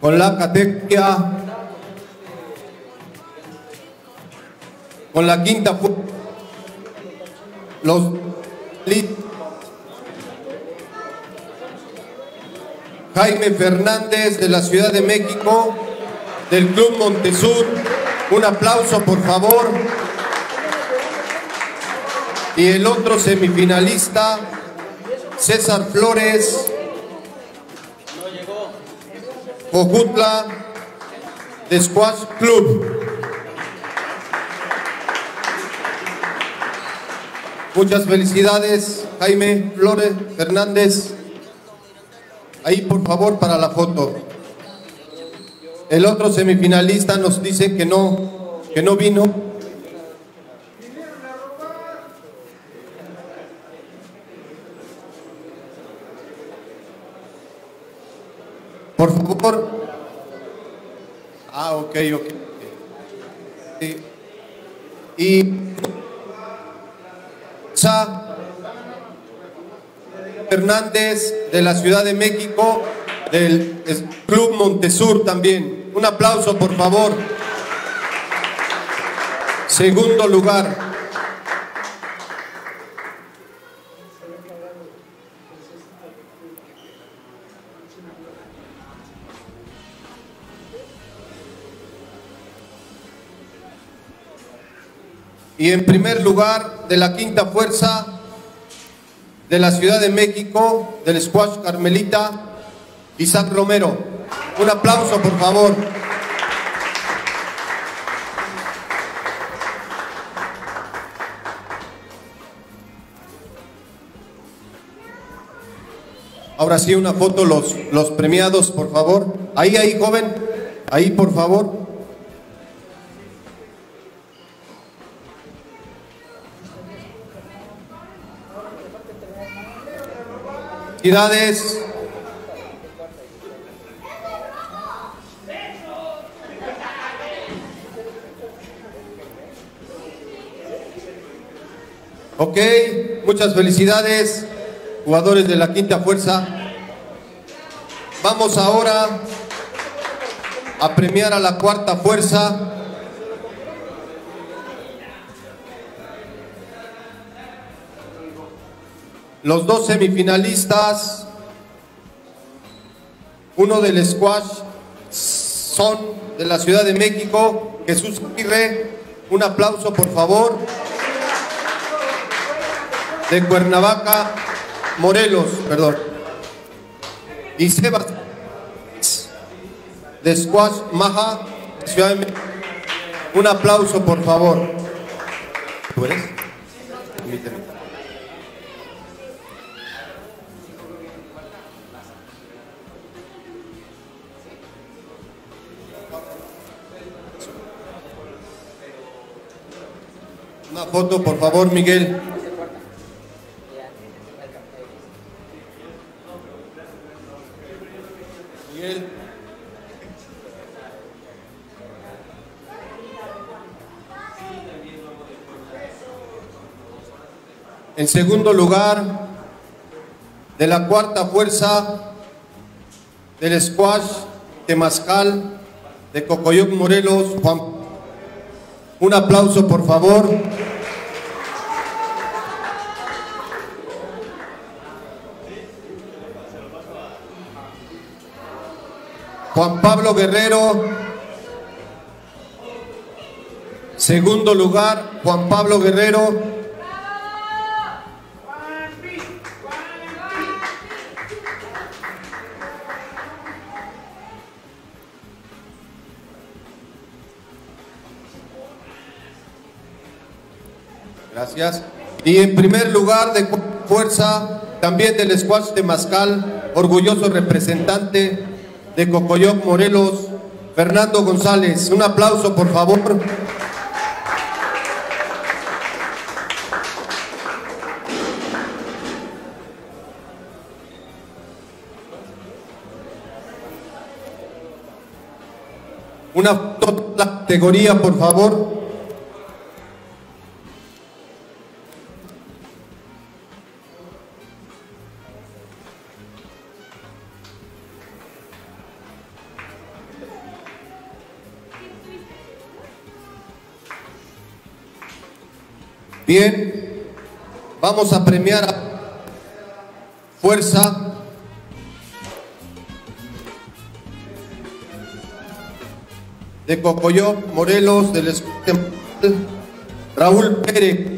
con la categoría, con la quinta los Jaime Fernández de la Ciudad de México, del Club Montesur. Un aplauso, por favor. Y el otro semifinalista, César Flores, Jojutla, de Squash Club. Muchas felicidades, Jaime Flores Fernández. Ahí, por favor, para la foto. El otro semifinalista nos dice que no, que no vino. Por favor. Ah, ok, ok. Sí. Y Sa Fernández de la Ciudad de México, del Club Montesur también. Un aplauso, por favor. Segundo lugar. Y en primer lugar, de la quinta fuerza de la Ciudad de México, del Squash Carmelita, Isaac Romero. Un aplauso, por favor. Ahora sí, una foto, los, los premiados, por favor. Ahí, ahí, joven. Ahí, por favor. Felicidades. Ok, muchas felicidades, jugadores de la quinta fuerza. Vamos ahora a premiar a la cuarta fuerza. Los dos semifinalistas, uno del squash, son de la Ciudad de México, Jesús Aguirre, un aplauso por favor. De Cuernavaca, Morelos, perdón. Y Sebas de Squash Maja, Ciudad de México. Un aplauso por favor. ¿Tú eres? Permíteme. Por favor, Miguel. Miguel. En segundo lugar, de la cuarta fuerza del squash Temazcal de Cocoyoc Morelos. Un aplauso, por favor. Juan Pablo Guerrero. Segundo lugar, Juan Pablo Guerrero. Gracias. Y en primer lugar de fuerza, también del squash de Mascal, orgulloso representante de Cocoyoc Morelos, Fernando González. Un aplauso, por favor. Una categoría, por favor. Bien, vamos a premiar a Fuerza. De Cocoyoc, Morelos, del Raúl Pérez.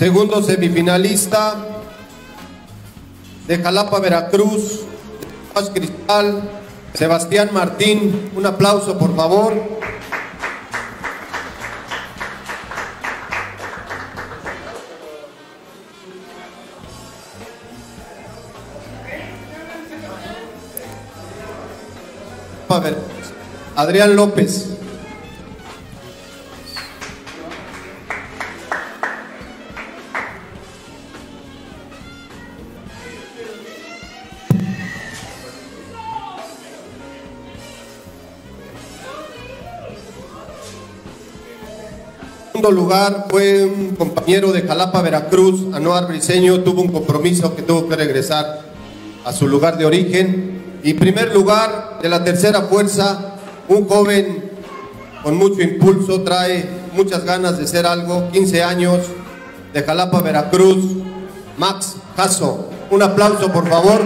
Segundo semifinalista de Jalapa, Veracruz, Paz Cristal, Sebastián Martín. Un aplauso, por favor. Adrián López. Segundo lugar fue un compañero de Jalapa, Veracruz, Anuar Briseño, tuvo un compromiso que tuvo que regresar a su lugar de origen. Y primer lugar de la tercera fuerza, un joven con mucho impulso, trae muchas ganas de ser algo, 15 años, de Jalapa, Veracruz, Max Jasso. Un aplauso, por favor.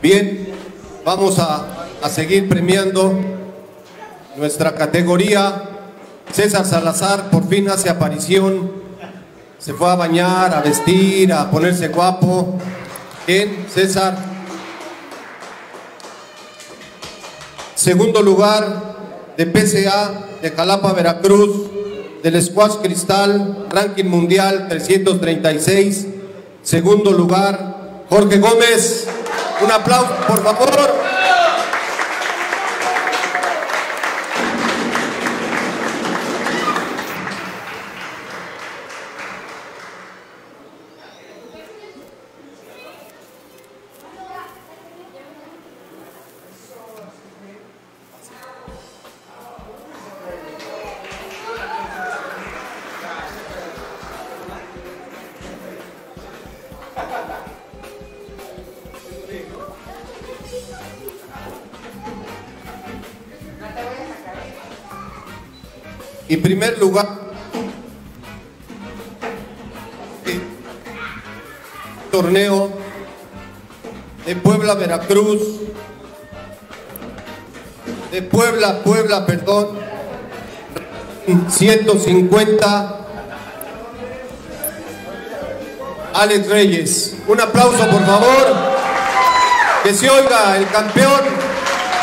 Bien, vamos a, a seguir premiando nuestra categoría. César Salazar por fin hace aparición. Se fue a bañar, a vestir, a ponerse guapo. Bien, César. Segundo lugar de PCA de Jalapa, Veracruz, del Squash Cristal, ranking mundial 336. Segundo lugar, Jorge Gómez. Un aplauso, por favor. Y primer lugar, eh, torneo de Puebla, Veracruz, de Puebla, Puebla, perdón, 150, Alex Reyes. Un aplauso, por favor. Que se oiga el campeón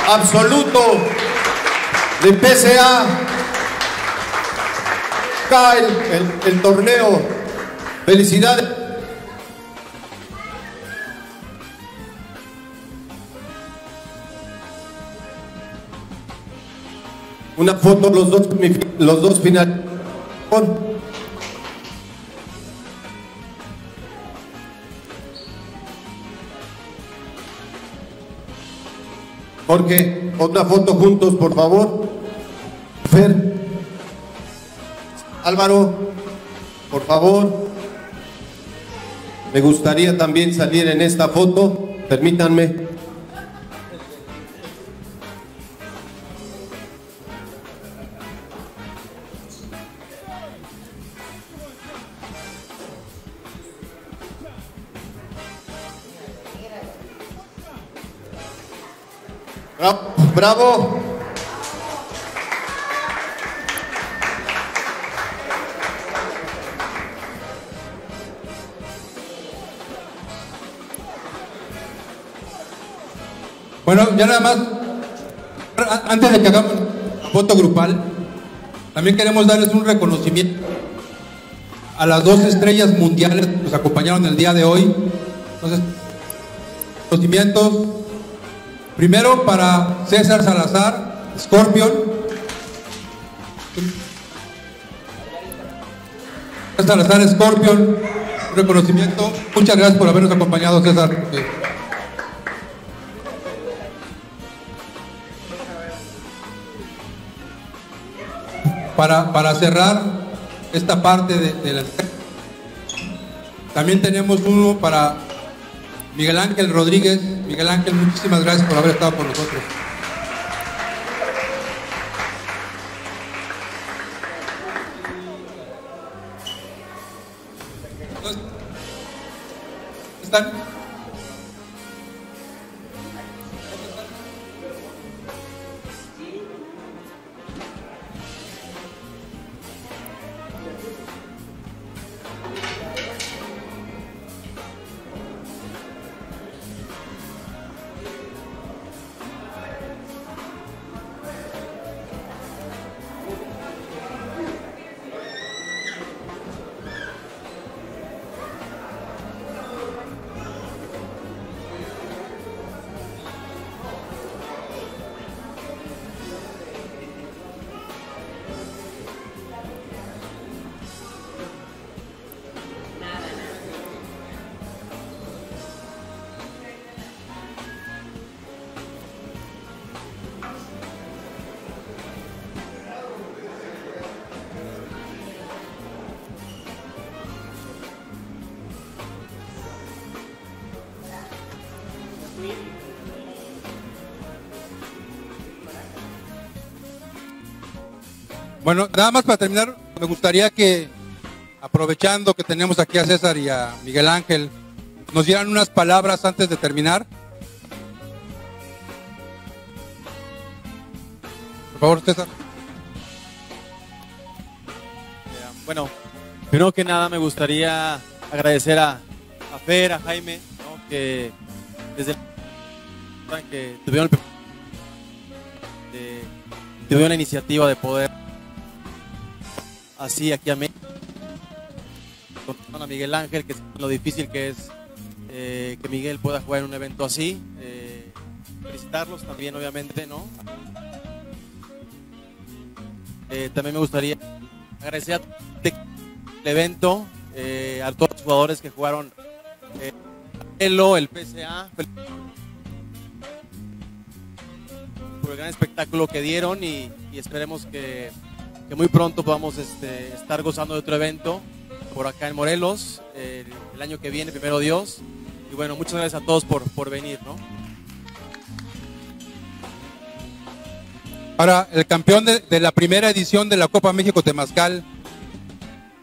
absoluto de PCA acá el, torneo. Felicidades. Una foto los dos los dos finales. Jorge, otra foto juntos, por favor. Fer. Álvaro, por favor. Me gustaría también salir en esta foto. Permítanme. Bra- Bravo. Ya nada más, antes de que hagamos la foto grupal, también queremos darles un reconocimiento a las dos estrellas mundiales que nos acompañaron el día de hoy. Entonces, reconocimientos, primero para César Salazar, Scorpion. César Salazar, Scorpion, reconocimiento. Muchas gracias por habernos acompañado, César. Para, cerrar esta parte de, de la... También tenemos uno para Miguel Ángel Rodríguez. Miguel Ángel, muchísimas gracias por haber estado con nosotros. ¿Están? Bueno, nada más para terminar, me gustaría que, aprovechando que tenemos aquí a César y a Miguel Ángel, nos dieran unas palabras antes de terminar. Por favor, César. Bueno, primero que nada me gustaría agradecer a, a Fer, a Jaime, que desde el que tuvieron, el- tuvieron la iniciativa de poder así aquí a México. Con a Miguel Ángel, que es lo difícil que es eh, que Miguel pueda jugar en un evento así. eh, felicitarlos también, obviamente, ¿no? Eh, también me gustaría agradecer el evento, a todos los jugadores que jugaron Elo, el PSA, por el gran espectáculo que dieron y esperemos que, muy pronto podamos este, estar gozando de otro evento por acá en Morelos el, el año que viene, primero Dios. Y bueno, muchas gracias a todos por, por venir, ¿no? Ahora, el campeón de, de la primera edición de la Copa México Temazcal,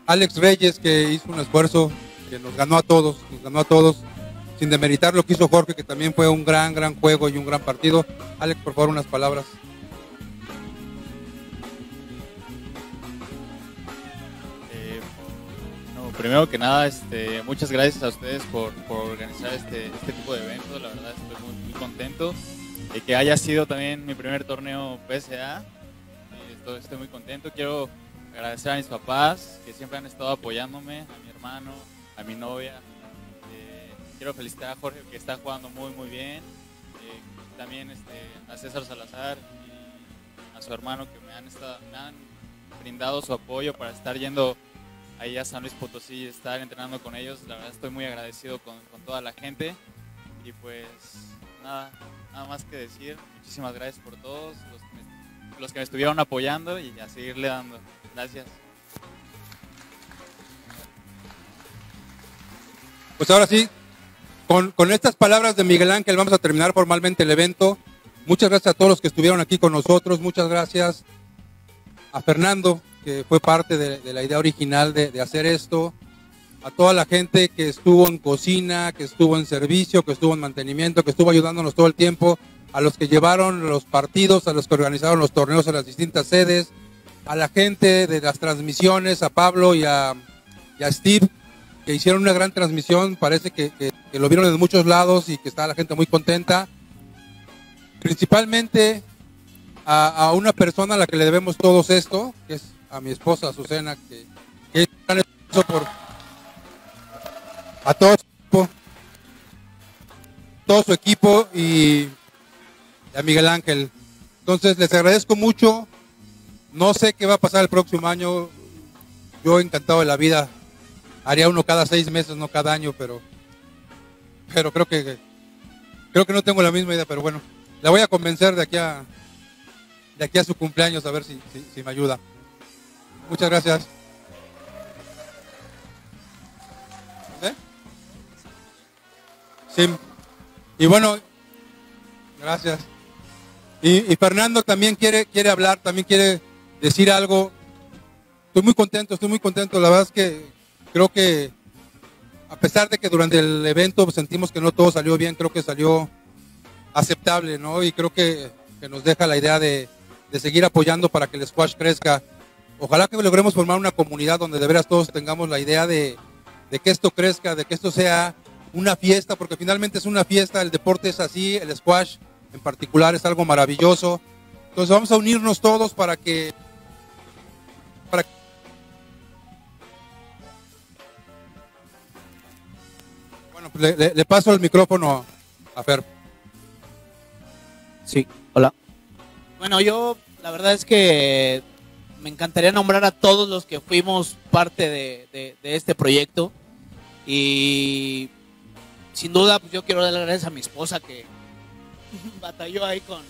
Alex Reyes, que hizo un esfuerzo, que nos ganó a todos, nos ganó a todos, sin demeritar lo que hizo Jorge, que también fue un gran, gran juego y un gran partido. Alex, por favor, unas palabras. Primero que nada, este, muchas gracias a ustedes por, por organizar este, este tipo de eventos. La verdad estoy muy, muy contento de que haya sido también mi primer torneo PSA. Eh, Estoy, estoy muy contento. Quiero agradecer a mis papás que siempre han estado apoyándome, a mi hermano, a mi novia. Eh, quiero felicitar a Jorge que está jugando muy muy bien. Eh, también este, a César Salazar y a su hermano que me han, estado, me han brindado su apoyo para estar yendo ahí a San Luis Potosí estar entrenando con ellos. La verdad estoy muy agradecido con, con toda la gente. Y pues nada, nada más que decir. Muchísimas gracias por todos los que me, los que me estuvieron apoyando y a seguirle dando. Gracias. Pues ahora sí, con, con estas palabras de Miguel Ángel vamos a terminar formalmente el evento. Muchas gracias a todos los que estuvieron aquí con nosotros. Muchas gracias a Fernando, que fue parte de, la idea original de, hacer esto. A toda la gente que estuvo en cocina, que estuvo en servicio, que estuvo en mantenimiento, que estuvo ayudándonos todo el tiempo. A los que llevaron los partidos, a los que organizaron los torneos en las distintas sedes. A la gente de las transmisiones, a Pablo y a, a Steve, que hicieron una gran transmisión. Parece que, lo vieron en muchos lados y que está la gente muy contenta. principalmente a, una persona a la que le debemos todos esto, que es a mi esposa Azucena, que, que es por a todo su equipo, todo su equipo y a Miguel Ángel. Entonces les agradezco mucho. No sé qué va a pasar el próximo año. Yo encantado de la vida. Haría uno cada seis meses, no cada año, pero, pero creo que creo que no tengo la misma idea, pero bueno, la voy a convencer de aquí a de aquí a su cumpleaños a ver si, si, me ayuda. Muchas gracias. Sí. Y bueno, gracias. Y, Fernando también quiere, quiere hablar, también quiere decir algo. Estoy muy contento, estoy muy contento. La verdad es que creo que a pesar de que durante el evento sentimos que no todo salió bien, creo que salió aceptable, ¿no? Y creo que, nos deja la idea de, seguir apoyando para que el squash crezca. Ojalá que logremos formar una comunidad donde de veras todos tengamos la idea de, de que esto crezca, de que esto sea una fiesta, porque finalmente es una fiesta, el deporte es así, el squash en particular es algo maravilloso. Entonces vamos a unirnos todos para que... Para Bueno, pues le, paso el micrófono a Fer. Sí, hola. Bueno, yo la verdad es que me encantaría nombrar a todos los que fuimos parte de, este proyecto. Y sin duda, pues yo quiero darle gracias a mi esposa que batalló ahí con,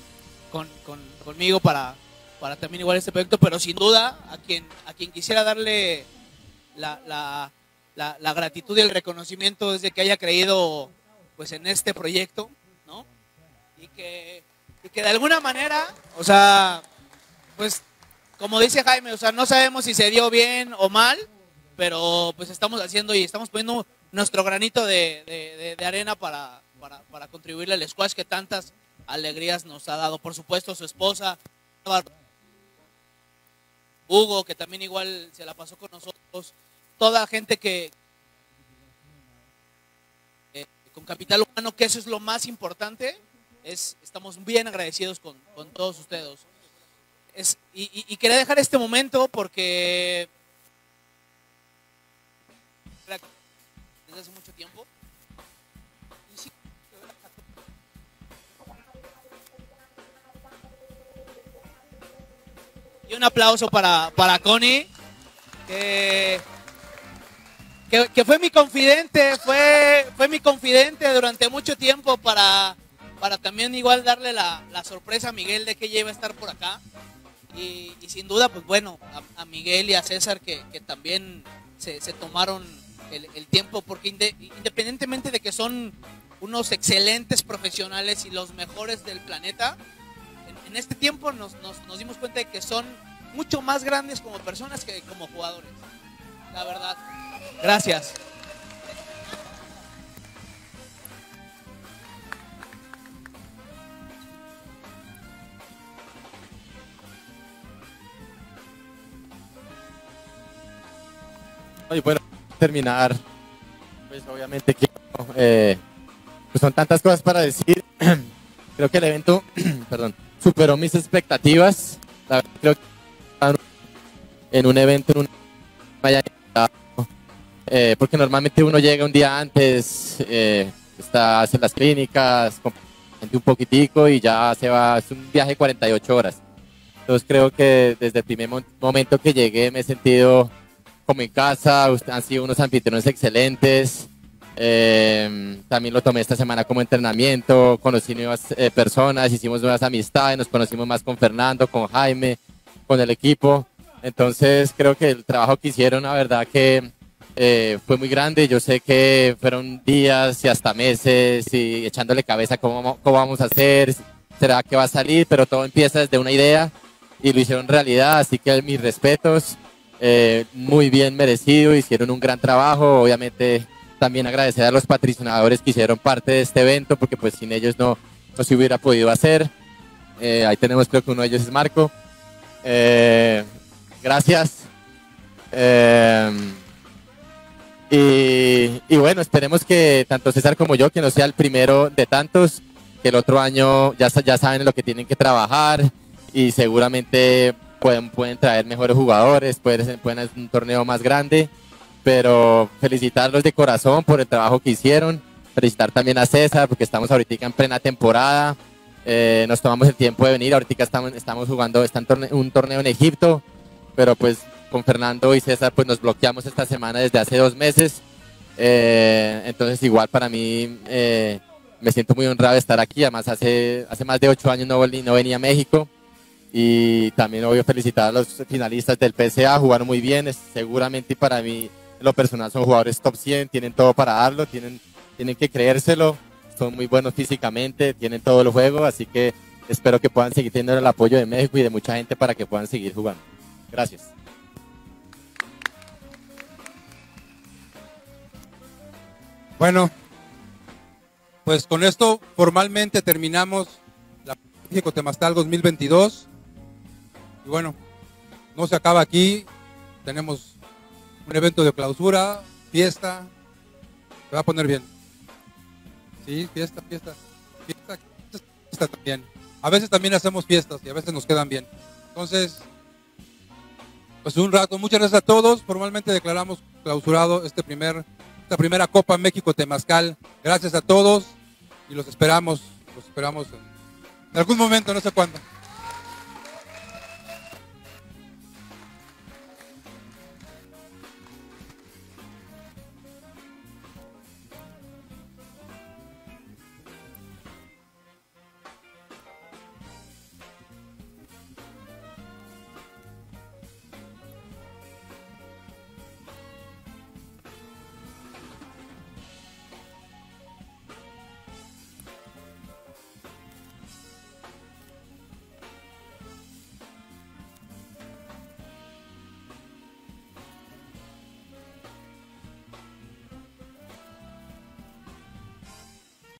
conmigo para, para también igual este proyecto, pero sin duda a quien, a quien quisiera darle la, la, la, gratitud y el reconocimiento desde que haya creído pues en este proyecto, ¿no? Y que, y que de alguna manera, o sea, pues como dice Jaime, o sea, no sabemos si se dio bien o mal, pero pues estamos haciendo y estamos poniendo nuestro granito de, arena para, para, contribuirle al squash que tantas alegrías nos ha dado. Por supuesto, su esposa, Hugo, que también igual se la pasó con nosotros. Toda gente que, eh, con capital humano, que eso es lo más importante, es, estamos bien agradecidos con, todos ustedes. Y, quería dejar este momento porque desde hace mucho tiempo Y un aplauso para, para Connie, que, que, fue mi confidente, fue, fue mi confidente durante mucho tiempo para, para también igual darle la, sorpresa a Miguel de que ella iba a estar por acá. Y, sin duda, pues bueno, a, Miguel y a César que, también se, tomaron el, tiempo, porque independientemente de que son unos excelentes profesionales y los mejores del planeta, en este tiempo nos, dimos cuenta de que son mucho más grandes como personas que como jugadores. La verdad. Gracias. Y bueno, terminar, pues obviamente que eh, pues son tantas cosas para decir. Creo que el evento, perdón, superó mis expectativas. creo que en un evento, en un eh, porque normalmente uno llega un día antes, eh, está, hace las clínicas, un poquitico y ya se va, es un viaje de 48 horas. Entonces creo que desde el primer momento que llegué me he sentido como en casa, han sido unos anfitriones excelentes. Eh, también lo tomé esta semana como entrenamiento, conocí nuevas eh, personas, hicimos nuevas amistades, nos conocimos más con Fernando, con Jaime, con el equipo. Entonces creo que el trabajo que hicieron, la verdad que eh, fue muy grande. Yo sé que fueron días y hasta meses y echándole cabeza cómo, cómo vamos a hacer, será que va a salir, pero todo empieza desde una idea y lo hicieron realidad. Así que mis respetos, muy bien merecido, hicieron un gran trabajo. Obviamente también agradecer a los patrocinadores que hicieron parte de este evento, porque pues sin ellos no, no se hubiera podido hacer. Eh, ahí tenemos, creo que uno de ellos es Marco. Eh, gracias. Eh, y, y, bueno, esperemos que tanto César como yo, que no sea el primero de tantos, que el otro año ya, ya saben lo que tienen que trabajar y seguramente pueden, pueden traer mejores jugadores, pueden, pueden hacer un torneo más grande, pero felicitarlos de corazón por el trabajo que hicieron, felicitar también a César porque estamos ahorita en plena temporada, eh, nos tomamos el tiempo de venir, ahorita estamos, estamos jugando está un torneo en Egipto, pero pues con Fernando y César pues nos bloqueamos esta semana desde hace dos meses, eh, entonces igual para mí eh, me siento muy honrado de estar aquí, además hace, hace más de ocho años no, no venía a México y también obvio felicitar a los finalistas del PSA, jugaron muy bien, seguramente para mí lo personal son jugadores top 100, tienen todo para darlo, tienen, tienen que creérselo, son muy buenos físicamente, tienen todo el juego, así que espero que puedan seguir teniendo el apoyo de México y de mucha gente para que puedan seguir jugando. Gracias. Bueno, pues con esto formalmente terminamos la México Temastal 2022. Y bueno, no se acaba aquí. Tenemos un evento de clausura, fiesta. Se va a poner bien. Sí, fiesta, fiesta. Fiesta, fiesta también. A veces también hacemos fiestas y a veces nos quedan bien. Entonces, pues un rato. Muchas gracias a todos. Formalmente declaramos clausurado este primer, esta primera Copa México Temascal. Gracias a todos y los esperamos, los esperamos en algún momento, no sé cuándo.